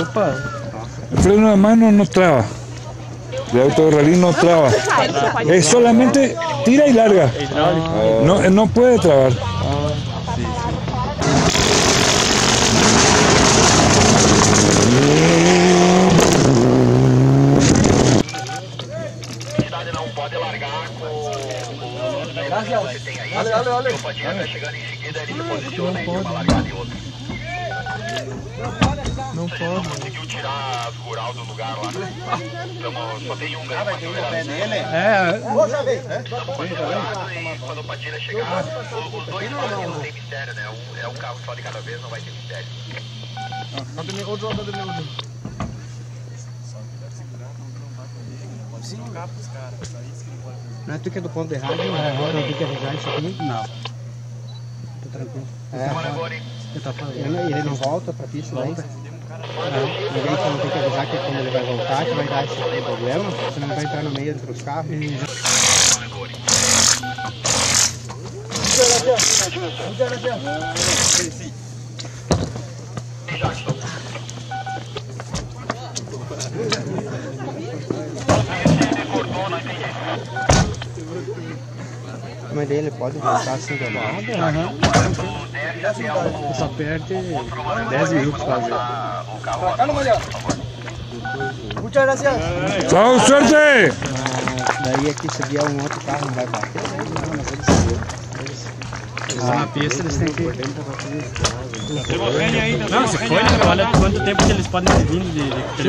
Opa. El freno de mano no traba. El auto de rally no traba. Es solamente tira y larga. No, no puede trabar. Pode largar com o. O Patinha tá chegando em seguida, ele se posiciona e. Não pode. não conseguiu tirar as rural do lugar lá. Tamo, só tem um mesmo pra segurar. É, Estamos acelerando e quando o Padilha chegar, o- os dois não tem mistério, né? Um, é um carro só de cada vez, não vai ter mistério. Não é tu que é do ponto de rádio, né? Então tem que avisar isso aqui? Não. Tô tranquilo. É, agora, eu tô falando. Ele, ele não volta pra pista? Não. E daí então tem que avisar que quando ele vai voltar, que vai dar esse problema, você não vai entrar no meio entre os carros. Mas daí ele pode voltar assim do nada? só perde 10 minutos pra fazer. ¡Chao, suerte! Daí aqui se vier um outro carro não vai bater, né? Não, mas eles Eles na pista, eles têm que... Não, se foi, né? Olha quanto tempo que eles podem ter vindo de, de, de.